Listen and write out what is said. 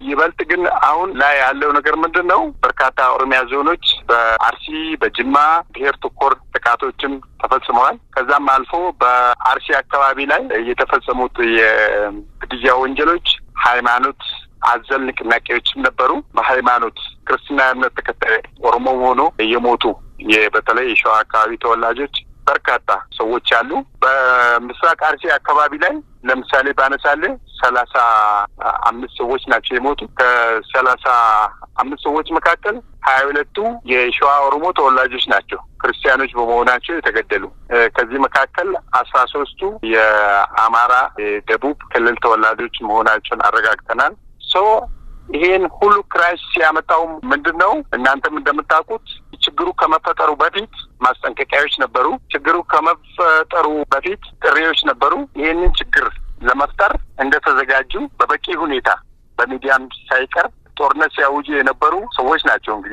ይበልጥ ግን አሁን ላይ ያለው ነገር ምንድን ነው? በርካታ ኦሮሚያ ዞኖች በአርሲ በጅማ ብሔር ተኮር ጥቃቶችም ተፈጽመዋል። ከዛም አልፎ በአርሲ አካባቢ ላይ የተፈጸሙት የግድያ ወንጀሎች ሃይማኖት አዘል ንቅናቄዎችም ነበሩ። በሃይማኖት ክርስትና እምነት ተከታይ ኦሮሞ ሆኖ የሞቱ በተለይ የሸዋ አካባቢ ተወላጆች በርካታ ሰዎች አሉ። በምስራቅ አርሲ አካባቢ ላይ ለምሳሌ ባነሳለ ሰላሳ አምስት ሰዎች ናቸው የሞቱ። ከሰላሳ አምስት ሰዎች መካከል ሀያ ሁለቱ የሸዋ ኦሮሞ ተወላጆች ናቸው ክርስቲያኖች በመሆናቸው የተገደሉ። ከዚህ መካከል አስራ ሶስቱ የአማራ የደቡብ ክልል ተወላጆች መሆናቸውን አረጋግጠናል። so ይሄን ሁሉ crisis ያመጣው ምንድን ነው? እናንተም እንደምታውቁት ችግሩ ከመፈጠሩ በፊት ማስጠንቀቂያዎች ነበሩ። ከመፈጠሩ በፊት ጥሪዎች ነበሩ። ይህንን ችግር ለመፍጠር እንደተዘጋጁ በበቂ ሁኔታ በሚዲያም ሳይቀር ጦርነት ሲያውጁ የነበሩ ሰዎች ናቸው እንግዲህ